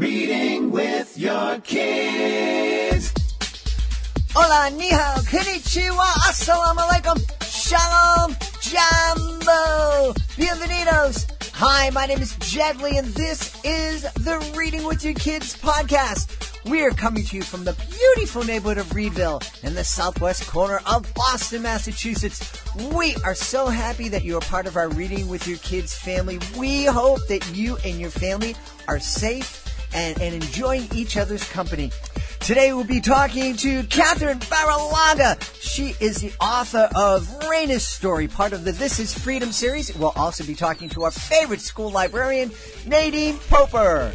Reading with your kids. Hola, ni hao, konnichiwa, assalamu alaikum, shalom, jambo, bienvenidos. Hi, my name is Jet Lee, and this is the Reading with Your Kids podcast. We're coming to you from the beautiful neighborhood of Reedville in the southwest corner of Boston, Massachusetts. We are so happy that you are part of our Reading with Your Kids family. We hope that you and your family are safe and, and enjoying each other's company. Today we'll be talking to Katherine Barralaga. She is the author of Rayna's Story, part of the This Is Freedom series. We'll also be talking to our favorite school librarian, Nadine Popper.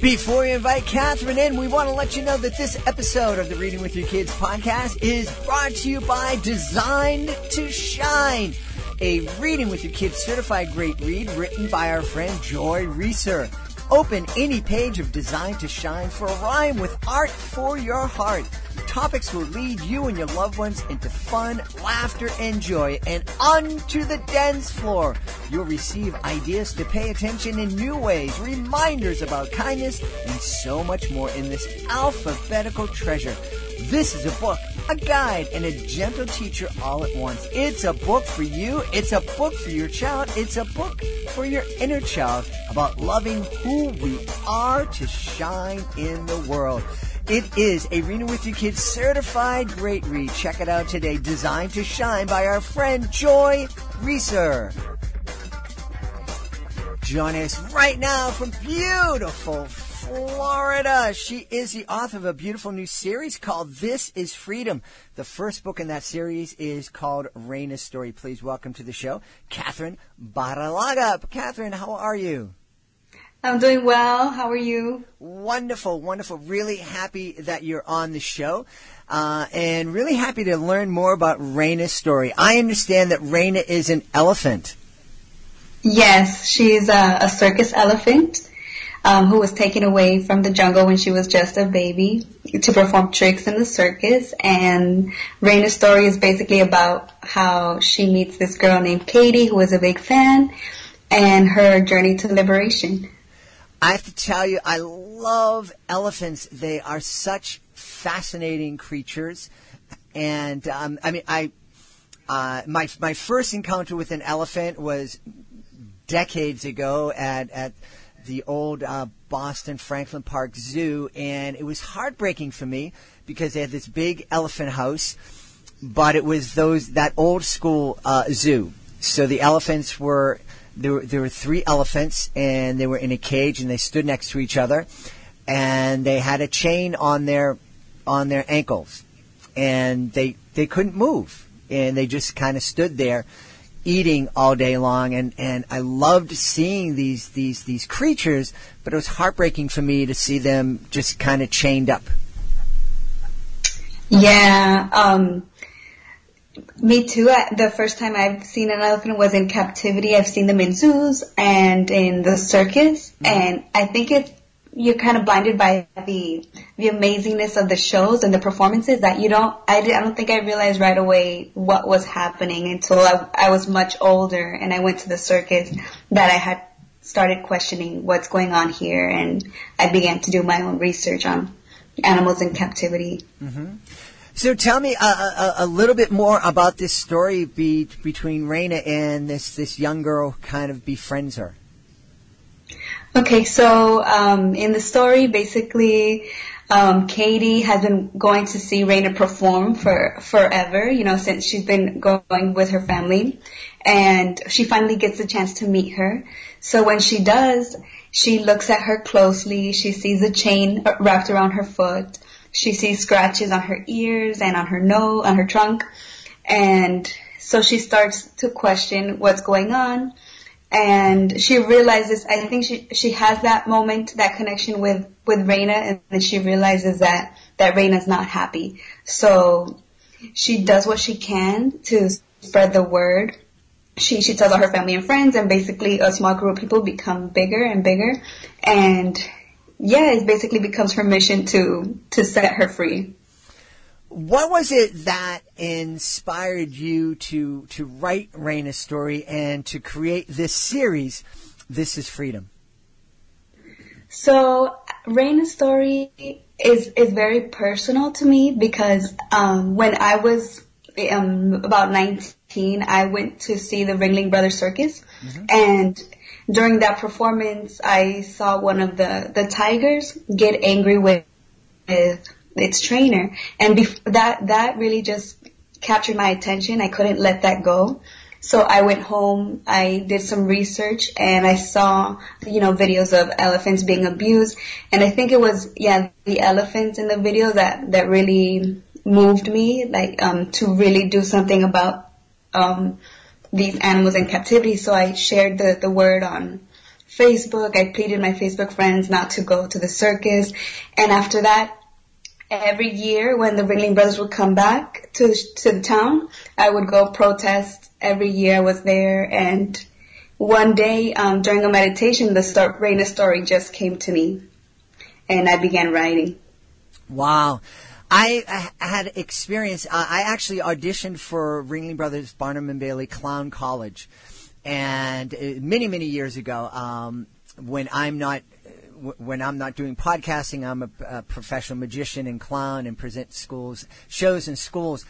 Before we invite Katherine in, we want to let you know that this episode of the Reading with Your Kids podcast is brought to you by Designed to Shine, a Reading with Your Kids certified great read written by our friend Joy Reeser. Open any page of Design to Shine for a rhyme with art for your heart. Topics will lead you and your loved ones into fun, laughter, and joy, and onto the dance floor. You'll receive ideas to pay attention in new ways, reminders about kindness, and so much more in this alphabetical treasure. This is a book, a guide, and a gentle teacher all at once. It's a book for you. It's a book for your child. It's a book for your inner child about loving who we are to shine in the world. It is a Reading with Your Kids certified great read. Check it out today. Designed to Shine by our friend Joy Reeser. Joining us right now from beautiful Florida. She is the author of a beautiful new series called This is Freedom. The first book in that series is called Rayna's Story. Please welcome to the show, Katherine Barralaga. Katherine, how are you? I'm doing well. How are you? Wonderful, wonderful. Really happy that you're on the show. Uh, and really happy to learn more about Rayna's story. I understand that Rayna is an elephant. Yes, she's a, a circus elephant um, who was taken away from the jungle when she was just a baby to perform tricks in the circus. And Rayna's story is basically about how she meets this girl named Katie, who is a big fan, and her journey to liberation. I have to tell you, I love elephants. They are such fascinating creatures. And um, I mean, I uh, my my first encounter with an elephant was decades ago at at the old uh, Boston Franklin Park Zoo, and it was heartbreaking for me because they had this big elephant house, but it was those that old school uh, zoo. So the elephants were there. Were, there were three elephants, and they were in a cage, and they stood next to each other, and they had a chain on their on their ankles, and they they couldn't move, and they just kind of stood there eating all day long and, and I loved seeing these, these, these creatures, but it was heartbreaking for me to see them just kind of chained up. Yeah, um, me too. I, the first time I've seen an elephant was in captivity. I've seen them in zoos and in the circus, mm-hmm. and I think it you're kind of blinded by the the amazingness of the shows and the performances that you don't I, I don't think I realized right away what was happening until I, I was much older and I went to the circus that I had started questioning what's going on here and I began to do my own research on animals in captivity. Mm-hmm. So tell me a, a, a, little bit more about this story be, between Rayna and this this young girl kind of befriends her. Okay, so um, in the story, basically, um, Katie has been going to see Rayna perform for forever, you know, since she's been going with her family, and she finally gets a chance to meet her. So when she does, she looks at her closely. She sees a chain wrapped around her foot. She sees scratches on her ears and on her nose, on her trunk, and so she starts to question what's going on and she realizes I think she she has that moment, that connection with with Rayna, and then she realizes that that Rayna's not happy. So she does what she can to spread the word. She she tells all her family and friends, and basically a small group of people become bigger and bigger, and yeah, it basically becomes her mission to to set her free. What was it that inspired you to to write Rayna's story and to create this series? This is freedom. So Rayna's story is is very personal to me because um, when I was um, about 19, I went to see the Ringling Brothers Circus, and during that performance, I saw one of the the tigers get angry with, with its trainer, and bef- that that really just captured my attention. I couldn't let that go. So I went home, I did some research and I saw, you know, videos of elephants being abused. And I think it was, yeah, the elephants in the video that, that really moved me, like, um, to really do something about, um, these animals in captivity. So I shared the, the word on Facebook. I pleaded my Facebook friends not to go to the circus. And after that, every year when the Ringling Brothers would come back to to the town, I would go protest. Every year I was there, and one day um, during a meditation, the start, Rayna story just came to me, and I began writing. Wow. I, had experience. I actually auditioned for Ringling Brothers Barnum and Bailey Clown College, and uh, many many years ago, um, when I'm not when I'm not doing podcasting, I'm a, a professional magician and clown and present schools shows in schools.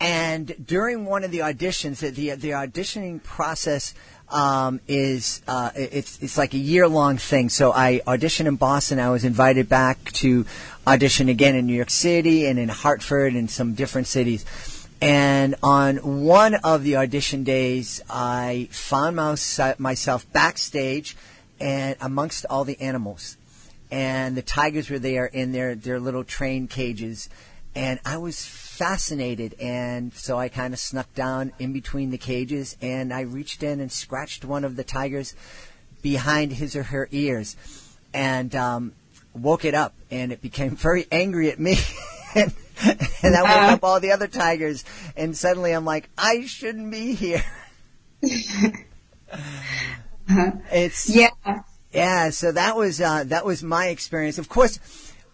And during one of the auditions, the the, the auditioning process um, is uh, it's it's like a year long thing. So I auditioned in Boston. I was invited back to audition again in New York City and in Hartford and some different cities. And on one of the audition days, I found mouse- myself backstage and amongst all the animals. And the tigers were there in their, their little train cages. And I was fascinated. And so I kind of snuck down in between the cages and I reached in and scratched one of the tigers behind his or her ears and um, woke it up. And it became very angry at me. and, and that woke up all the other tigers. And suddenly I'm like, I shouldn't be here. It's Yeah. yeah, so that was uh, that was my experience. Of course,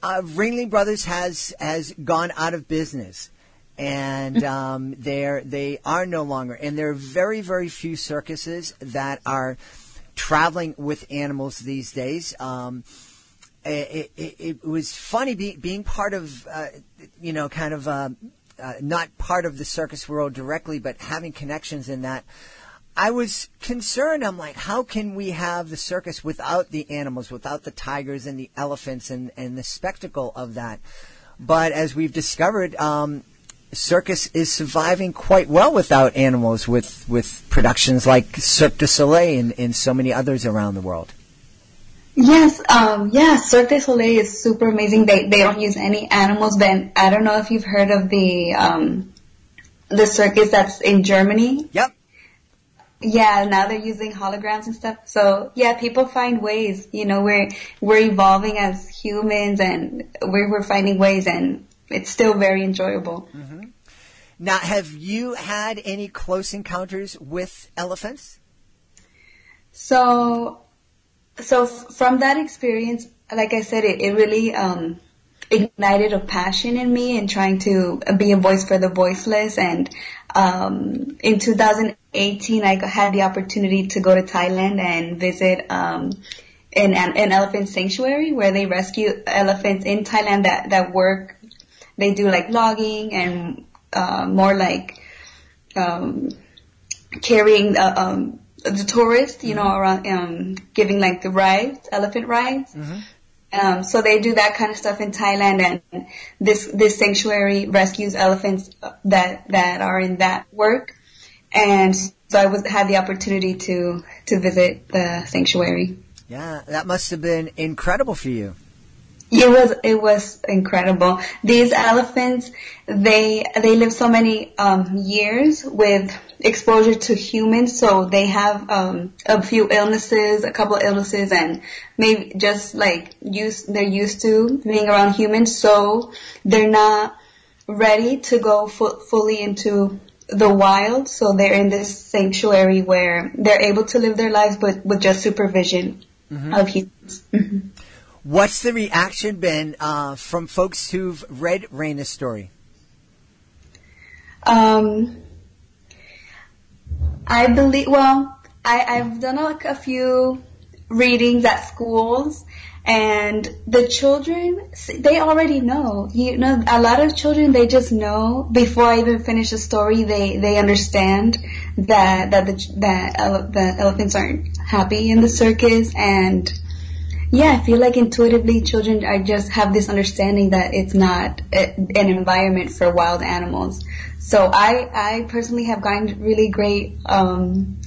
uh, Ringling Brothers has has gone out of business, and um, they're they are no longer. And there are very very few circuses that are traveling with animals these days. Um, it, it, it was funny be, being part of, uh, you know, kind of uh, uh, not part of the circus world directly, but having connections in that. I was concerned. I'm like, how can we have the circus without the animals, without the tigers and the elephants and, and the spectacle of that? But as we've discovered, um, circus is surviving quite well without animals with, with productions like Cirque du Soleil and, and so many others around the world. Yes, um, yeah, Cirque du Soleil is super amazing. They they don't use any animals, but I don't know if you've heard of the um, the circus that's in Germany. Yep. Yeah, now they're using holograms and stuff. So yeah, people find ways. You know, we're we're evolving as humans, and we're we're finding ways, and it's still very enjoyable. Now, have you had any close encounters with elephants? So, so from that experience, like I said, it, it really um, ignited a passion in me in trying to be a voice for the voiceless. And um, in 2018, I had the opportunity to go to Thailand and visit um, an, an an elephant sanctuary where they rescue elephants in Thailand that that work. They do like logging and uh, more like um, carrying uh, um, the tourists, you know, around um, giving like the rides, elephant rides. Um, so they do that kind of stuff in Thailand, and this this sanctuary rescues elephants that that are in that work. And so I was had the opportunity to to visit the sanctuary. Yeah, that must have been incredible for you. It was it was incredible. These elephants, they they live so many um, years with exposure to humans, so they have um, a few illnesses, a couple of illnesses, and maybe just like used they're used to being around humans, so they're not ready to go fu- fully into the wild. So they're in this sanctuary where they're able to live their lives, but with just supervision of humans. Mhm. What's the reaction been uh, from folks who've read Rayna's story? Um, I believe. Well, I, I've done like a few readings at schools, and the children they already know. You know a lot of children they just know. Before i even finish the story they they understand that that the that ele- the elephants aren't happy in the circus. And yeah i feel like intuitively children are just have this understanding that it's not a, an environment for wild animals so i i personally have gotten really great um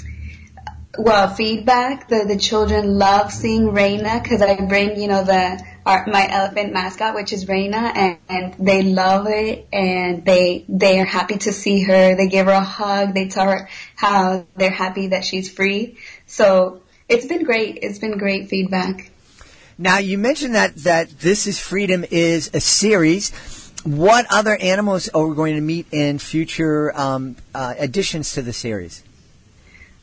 well feedback. The the children love seeing Rayna because I bring you know the our, my elephant mascot, which is Rayna, and, and they love it, and they they are happy to see her. They give her a hug. They tell her how they're happy that she's free. So it's been great. It's been great feedback. Now you mentioned that that this is freedom is a series. What other animals are we going to meet in future um, uh, additions to the series?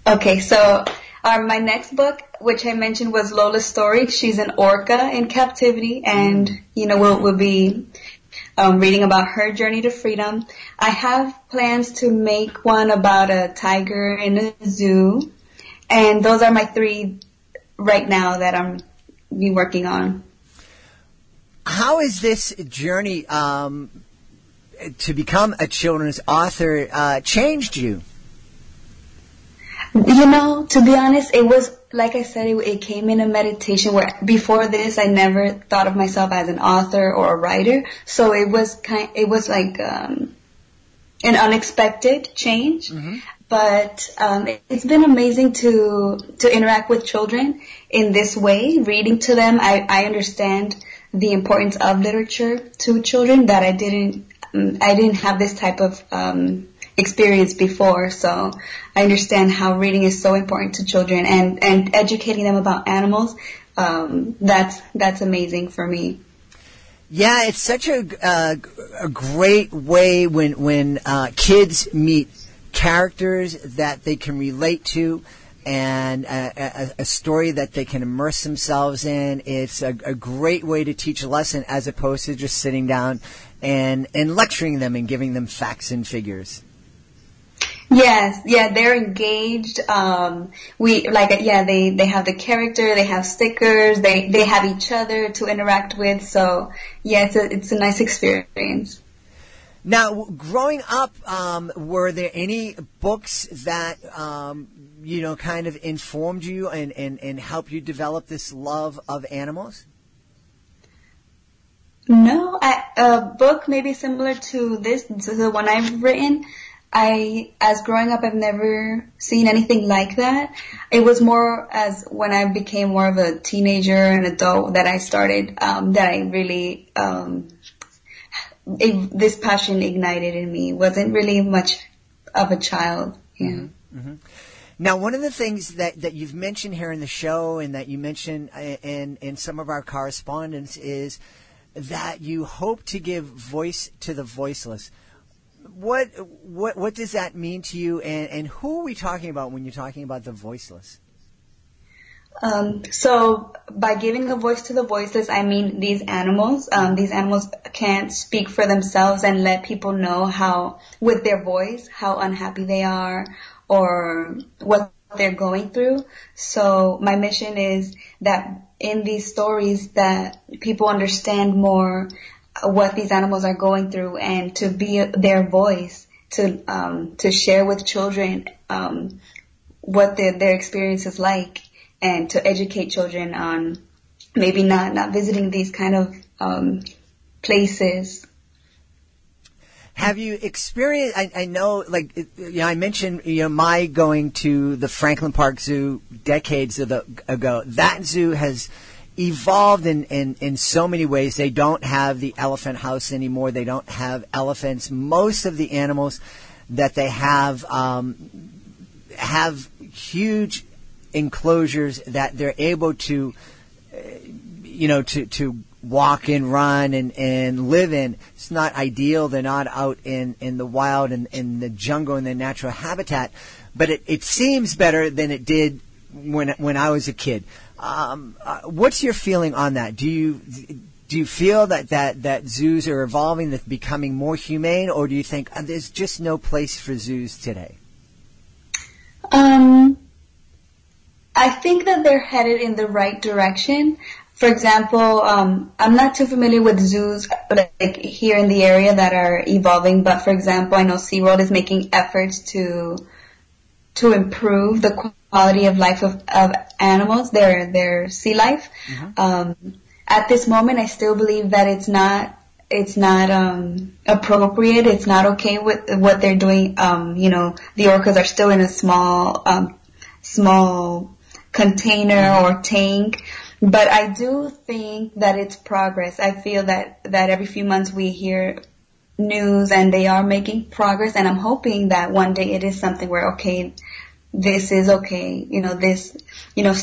Okay, so um, my next book, which I mentioned, was Lola's story. She's an orca in captivity, and you know we'll, we'll be um, reading about her journey to freedom. I have plans to make one about a tiger in a zoo, and those are my three right now that I'm be working on. How is this journey um, to become a children's author uh, changed you? You know, to be honest, it was like I said, it, it, came in a meditation where before this I never thought of myself as an author or a writer. So it was kind, it was like um, an unexpected change. Mm-hmm. But um, it, it's been amazing to to interact with children in this way, reading to them. I, I understand the importance of literature to children that I didn't I didn't have this type of um, experience before. So I understand how reading is so important to children and, and educating them about animals. Um, that's, that's amazing for me. Yeah, it's such a, uh, a great way when, when uh, kids meet characters that they can relate to and a, a, a, story that they can immerse themselves in. It's a, a, great way to teach a lesson as opposed to just sitting down and, and lecturing them and giving them facts and figures. Yes, yeah, they're engaged. Um, we like, yeah, they they have the character, they have stickers, they they have each other to interact with. So yeah, it's a it's a nice experience. Now, growing up, um, were there any books that um, you know kind of informed you and, and, and helped you develop this love of animals? No, I, a book maybe similar to this, to the one I've written. I, as growing up, I've never seen anything like that. It was more as when I became more of a teenager and adult that I started, um, that I really, um, this passion ignited in me. Wasn't really much of a child. Yeah. Mm-hmm. Mm-hmm. Now, one of the things that, that you've mentioned here in the show and that you mentioned in, in some of our correspondence is that you hope to give voice to the voiceless what what what does that mean to you, and, and who are we talking about when you're talking about the voiceless? Um, so by giving a voice to the voiceless, I mean these animals. Um, these animals can't speak for themselves and let people know how, with their voice, how unhappy they are or what they're going through. So my mission is that in these stories that people understand more what these animals are going through and to be their voice to um, to share with children um, what their their experience is like and to educate children on maybe not not visiting these kind of um, places. Have you experienced? I, I know, like you know, I mentioned, you know, my going to the Franklin Park Zoo decades ago. That zoo has evolved in, in, in so many ways. They don't have the elephant house anymore. They don't have elephants. Most of the animals that they have um, have huge enclosures that they're able to, uh, you know, to, to walk and run and, and live in. It's not ideal. They're not out in, in the wild and in the jungle in their natural habitat. But it, it seems better than it did when when I was a kid. Um, uh, what's your feeling on that? Do you do you feel that, that, that zoos are evolving, that becoming more humane, or do you think uh, there's just no place for zoos today? Um, I think that they're headed in the right direction. for example, um, I'm not too familiar with zoos like here in the area that are evolving, but for example, I know SeaWorld is making efforts to to improve the quality of life of, of animals, their their sea life. Mm-hmm. Um, at this moment, I still believe that it's not it's not um, appropriate. It's not okay with what they're doing. Um, you know, the orcas are still in a small um, small container or tank. But I do think that it's progress. I feel that, that every few months we hear news and they are making progress and I'm hoping that one day it is something where, okay, this is okay. You know, this, you know,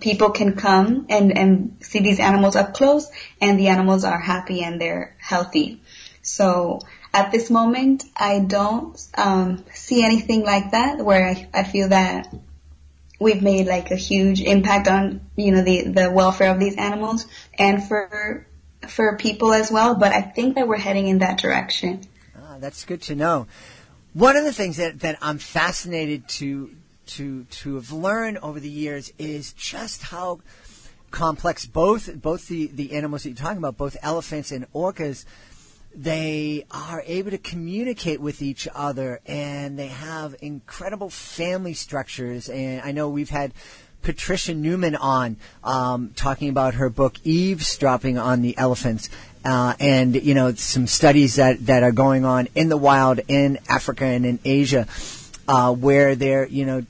people can come and, and see these animals up close and the animals are happy and they're healthy. So at this moment, I don't um, see anything like that where I, I feel that we've made like a huge impact on you know the the welfare of these animals and for for people as well. But I think that we're heading in that direction. Ah, that's good to know. One of the things that, that I'm fascinated to to to have learned over the years is just how complex both both the, the animals that you're talking about, both elephants and orcas, they are able to communicate with each other and they have incredible family structures. And I know we've had Patricia Newman on um, talking about her book Eavesdropping on the Elephants. Uh, and you know some studies that, that are going on in the wild in Africa and in Asia, uh, where they're you know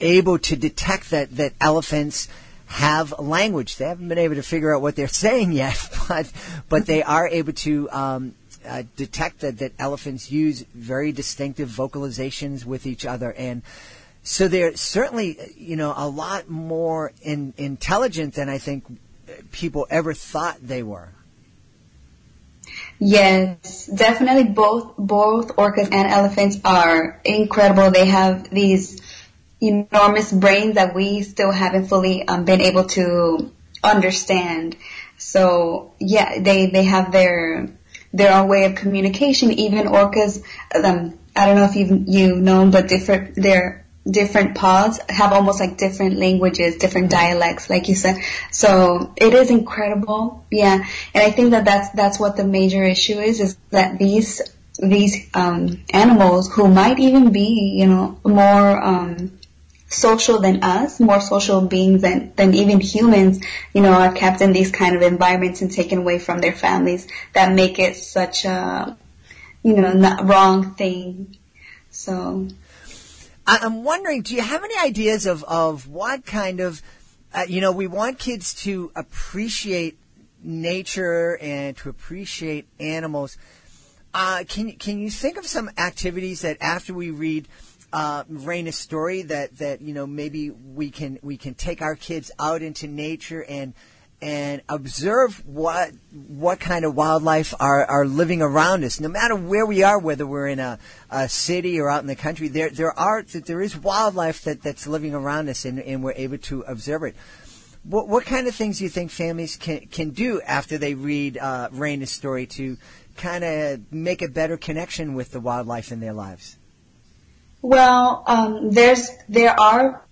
able to detect that that elephants have language. They haven't been able to figure out what they're saying yet, but but they are able to um, uh, detect that, that elephants use very distinctive vocalizations with each other and. So they're certainly, you know, a lot more in, intelligent than I think people ever thought they were. Yes, definitely both both orcas and elephants are incredible. They have these enormous brains that we still haven't fully um, been able to understand. So yeah, they they have their their own way of communication. Even orcas, um, I don't know if you've you know, but different their different pods have almost like different languages, different dialects, like you said. So it is incredible, yeah. And I think that that's that's what the major issue is, is that these these um, animals who might even be, you know, more um, social than us, more social beings than, than even humans, you know, are kept in these kind of environments and taken away from their families that make it such a, you know, not wrong thing. So. I'm wondering, do you have any ideas of, of what kind of, uh, you know, we want kids to appreciate nature and to appreciate animals. Uh, can you can you think of some activities that after we read uh, story that that you know maybe we can we can take our kids out into nature and and observe what what kind of wildlife are, are living around us. No matter where we are, whether we're in a, a city or out in the country, there there are there is wildlife that, that's living around us, and, and we're able to observe it. What, what kind of things do you think families can can do after they read uh, Rayna's story to kind of make a better connection with the wildlife in their lives? Well, um, there's there are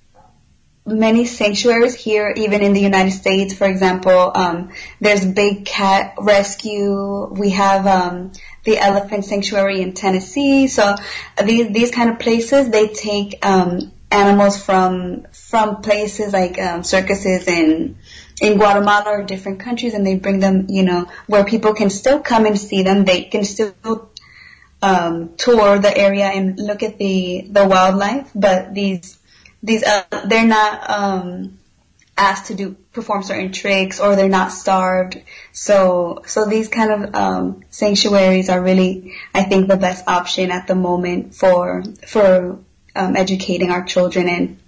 many sanctuaries here, even in the United States. For example, um, there's Big Cat Rescue. We have um, the Elephant Sanctuary in Tennessee. So these these kind of places, they take um, animals from from places like um, circuses in in Guatemala or different countries, and they bring them, you know, where people can still come and see them. They can still um, tour the area and look at the the wildlife, but these these uh, they're not um, asked to do perform certain tricks or they're not starved. So so these kind of um, sanctuaries are really I think the best option at the moment for for um, educating our children and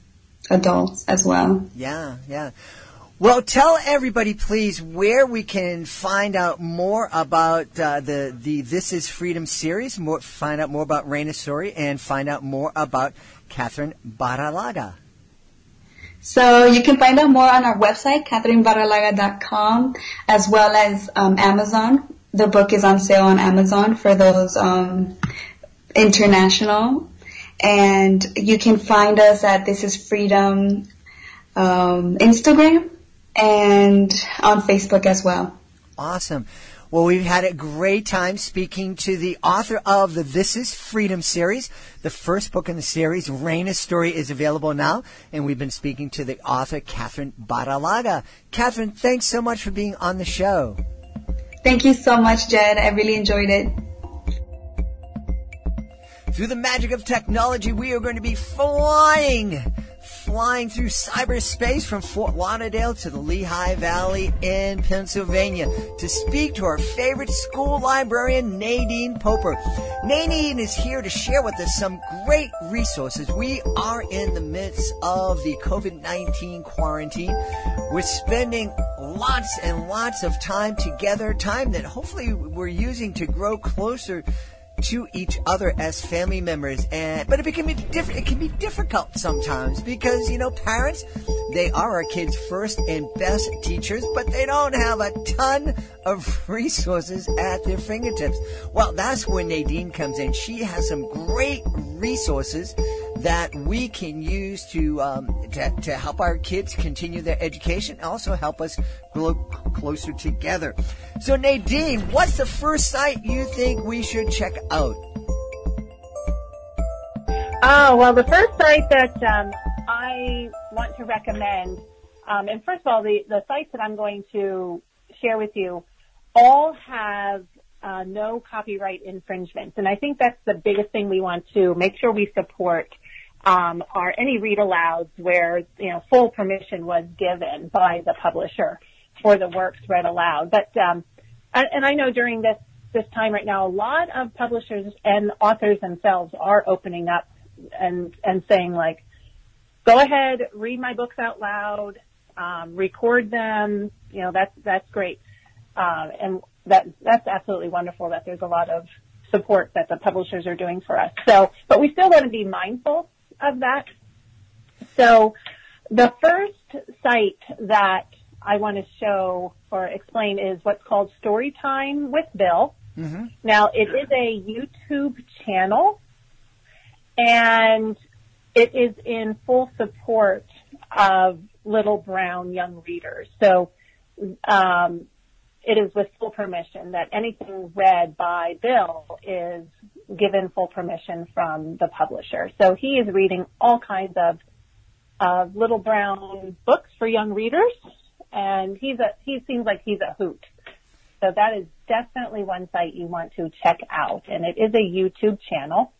adults as well. Yeah, yeah. Well, tell everybody, please, where we can find out more about uh, the the This Is Freedom series. More, find out more about Rayna's story and find out more about Katherine Barralaga. So you can find out more on our website, katherinebarralaga.com, as well as um, Amazon. The book is on sale on Amazon for those um, international. And you can find us at This Is Freedom um, Instagram and on Facebook as well. Awesome. Well, we've had a great time speaking to the author of the This Is Freedom series. The first book in the series, Rayna's Story, is available now, and we've been speaking to the author, Katherine Barralaga. Katherine, thanks so much for being on the show. Thank you so much, Jed. I really enjoyed it. Through the magic of technology, we are going to be flying flying through cyberspace from Fort Lauderdale to the Lehigh Valley in Pennsylvania to speak to our favorite school librarian, Nadine Popper. Nadine is here to share with us some great resources. We are in the midst of the COVID-19 quarantine. We're spending lots and lots of time together, time that hopefully we're using to grow closer to each other as family members and but it can be different it can be difficult sometimes because you know parents they are our kids first and best teachers but they don't have a ton of resources at their fingertips. Well that's where nadine comes in. She has some great resources that we can use to, um, to, to help our kids continue their education, and also help us grow closer together. So Nadine, what's the first site you think we should check out? Oh, well, the first site that um, I want to recommend, um, and first of all, the, the sites that I'm going to share with you all have uh, no copyright infringements. And I think that's the biggest thing we want to make sure we support um, are any read alouds where you know full permission was given by the publisher for the works read aloud. But um, and I know during this this time right now, a lot of publishers and authors themselves are opening up and and saying like, go ahead, read my books out loud, um, record them. You know that's that's great, uh, and that that's absolutely wonderful that there's a lot of support that the publishers are doing for us. So, but we still want to be mindful of that. So the first site that I want to show or explain is what's called Storytime with Bill. Mm-hmm. Now it is a YouTube channel and it is in full support of little brown young readers. So, um, it is with full permission that anything read by Bill is given full permission from the publisher. So he is reading all kinds of uh, little brown books for young readers, and he's a he seems like he's a hoot. So that is definitely one site you want to check out, and it is a YouTube channel.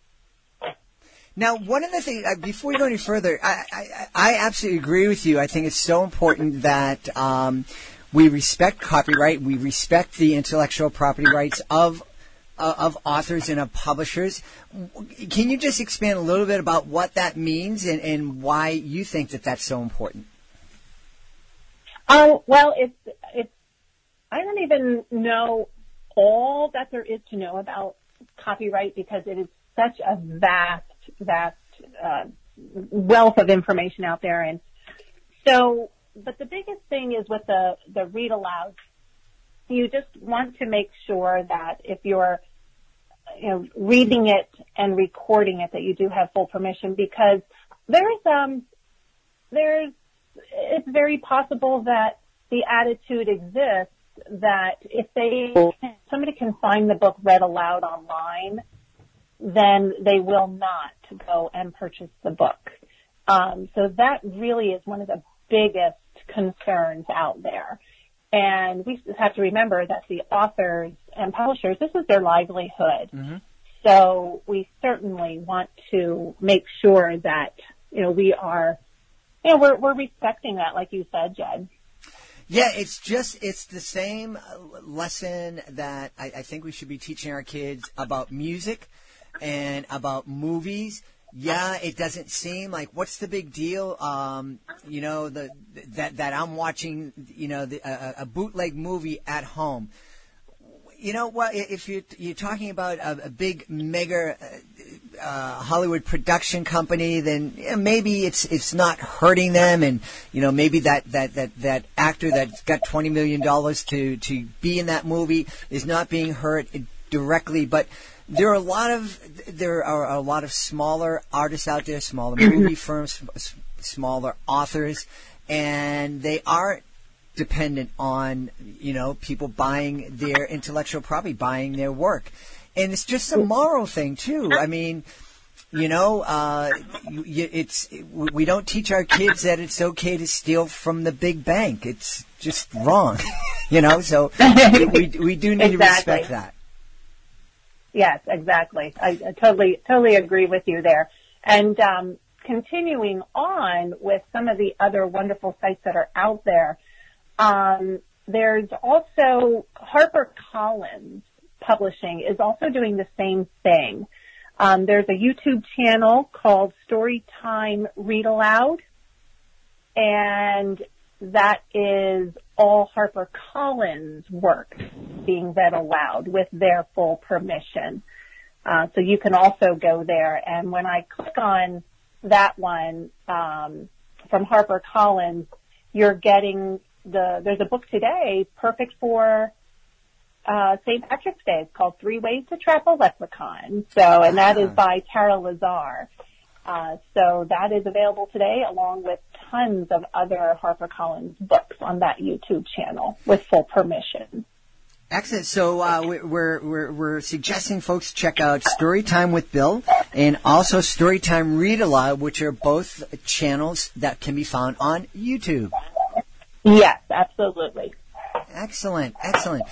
Now, one of the things, uh, before we go any further, I, I, I, absolutely agree with you. I think it's so important that um, we respect copyright, we respect the intellectual property rights of of authors and of publishers. Can you just expand a little bit about what that means and, and why you think that that's so important? Um, well, it's it's I don't even know all that there is to know about copyright because it is such a vast, vast uh, wealth of information out there, and so. But the biggest thing is with the the read aloud you just want to make sure that if you're you know, reading it and recording it that you do have full permission because there's um there's it's very possible that the attitude exists that if they somebody can find the book read aloud online then they will not go and purchase the book. Um, so that really is one of the biggest concerns out there and we have to remember that the authors and publishers, this is their livelihood. Mm-hmm. So we certainly want to make sure that, you know, we are, you know, we're, we're respecting that, like you said, Jed. Yeah, it's just, it's the same lesson that I, I think we should be teaching our kids about music and about movies yeah, it doesn't seem like what's the big deal? Um, you know, the that that I'm watching, you know, the, a, a bootleg movie at home. You know what? If you're you're talking about a, a big mega uh, uh, Hollywood production company, then yeah, maybe it's it's not hurting them, and you know maybe that that that that actor that's got twenty million dollars to to be in that movie is not being hurt directly, but there are a lot of there are a lot of smaller artists out there, smaller movie firms, smaller authors, and they are dependent on you know people buying their intellectual property, buying their work, and it's just a moral thing too. I mean. You know, uh, it's we don't teach our kids that it's okay to steal from the big bank. It's just wrong, you know. So we we do need to respect that. Yes, exactly. I, I totally, totally agree with you there. And um, continuing on with some of the other wonderful sites that are out there, um, there's also HarperCollins Publishing is also doing the same thing. Um, there's a YouTube channel called Storytime Read Aloud, and that is all HarperCollins work being read aloud with their full permission. Uh, so you can also go there, and when I click on that one um, from HarperCollins, you're getting the. There's a book today perfect for uh, St. Patrick's Day. It's called Three Ways to Trap a Leprechaun. So, and that is by Tara Lazar. Uh, so that is available today along with tons of other HarperCollins books on that YouTube channel with full permission. Excellent. So uh, we- we're, we're we're suggesting folks check out Storytime with Bill and also Storytime Read Aloud, which are both channels that can be found on YouTube. Yes, absolutely. Excellent, excellent.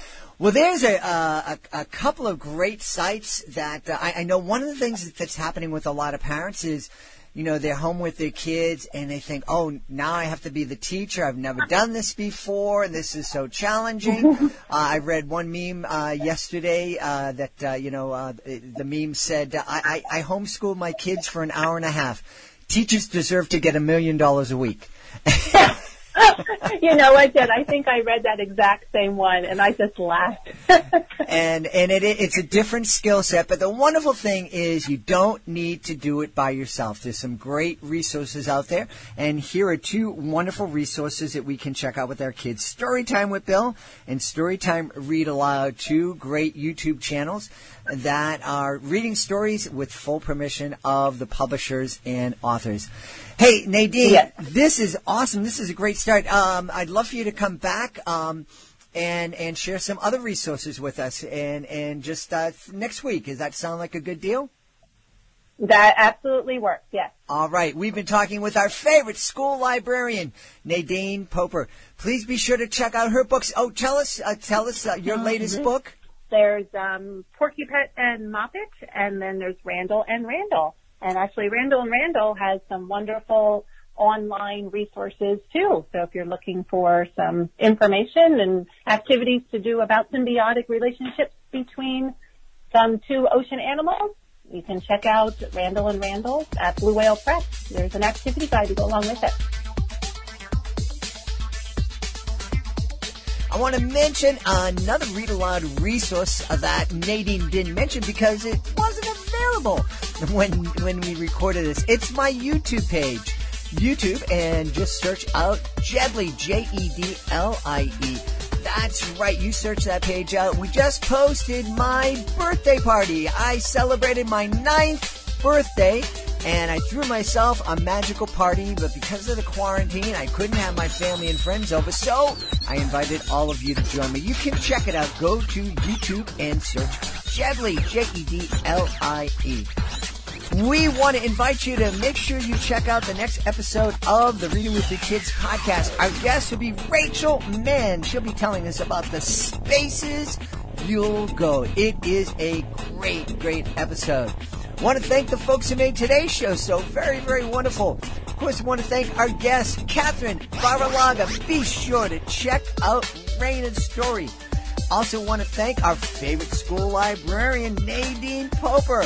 Well, there's a, uh, a a couple of great sites that uh, I, I know. One of the things that's happening with a lot of parents is, you know, they're home with their kids and they think, oh, now I have to be the teacher. I've never done this before, and this is so challenging. uh, I read one meme uh, yesterday uh, that uh, you know uh, the meme said, I, I, I homeschool my kids for an hour and a half. Teachers deserve to get a million dollars a week. you know, I did. I think I read that exact same one, and I just laughed. and and it, it's a different skill set. But the wonderful thing is you don't need to do it by yourself. There's some great resources out there, and here are two wonderful resources that we can check out with our kids: Storytime with Bill and Storytime Read Aloud. Two great YouTube channels that are reading stories with full permission of the publishers and authors. Hey Nadine, Yes. this is awesome. This is a great start. Um, I'd love for you to come back. Um, and and share some other resources with us and and just uh, next week. Does that sound like a good deal? that absolutely works. Yes. All right, we've been talking with our favorite school librarian, Nadine Popper. Please be sure to check out her books. Oh, tell us, uh, tell us uh, your latest book. There's um, Porky Pet and Moppet, and then there's Randall and Randall. And actually, Randall and Randall has some wonderful online resources too. So if you're looking for some information and activities to do about symbiotic relationships between some two ocean animals, you can check out Randall and Randall at Blue Whale Press. There's an activity guide to go along with it. I want to mention another read aloud resource that Nadine didn't mention because it wasn't available when when we recorded this. It's my YouTube page. YouTube and just search out Jedlie, J E D L I E. That's right, you search that page out. We just posted my birthday party. I celebrated my ninth birthday and I threw myself a magical party, but because of the quarantine, I couldn't have my family and friends over, so I invited all of you to join me. You can check it out. Go to YouTube and search Jedlie, J-E-D-L-I-E. We want to invite you to make sure you check out the next episode of the Reading with the Kids podcast. Our guest will be Rachel Mann. She'll be telling us about the spaces you'll go. It is a great, great episode. Want to thank the folks who made today's show so very, very wonderful. Of course, want to thank our guest, Katherine Barralaga. Be sure to check out Rayna's story. Also want to thank our favorite school librarian, Nadine Popper.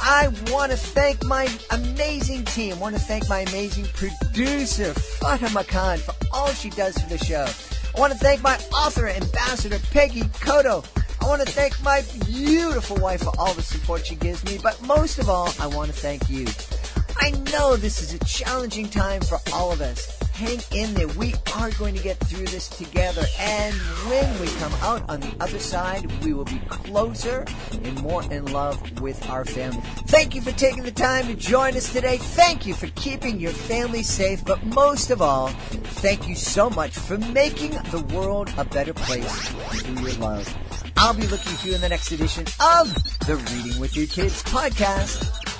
I want to thank my amazing team. want to thank my amazing producer, Fatima Khan, for all she does for the show. I want to thank my author, ambassador, Peggy Koto. I want to thank my beautiful wife for all the support she gives me, but most of all, I want to thank you. I know this is a challenging time for all of us. hang in there. We are going to get through this together. And when we come out on the other side, we will be closer and more in love with our family. Thank you for taking the time to join us today. Thank you for keeping your family safe. But most of all, thank you so much for making the world a better place through your love. I'll be looking for you in the next edition of the Reading with Your Kids podcast.